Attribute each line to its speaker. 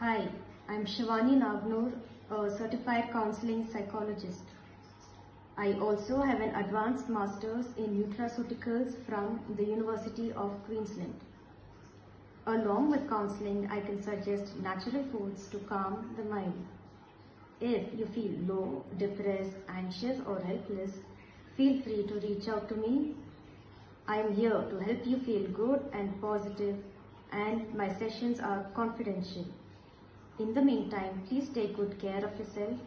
Speaker 1: Hi, I'm Shivani Naghnoor, a certified counseling psychologist. I also have an advanced master's in nutraceuticals from the University of Queensland. Along with counseling, I can suggest natural foods to calm the mind. If you feel low, depressed, anxious or helpless, feel free to reach out to me. I am here to help you feel good and positive and my sessions are confidential. In the meantime, please take good care of yourself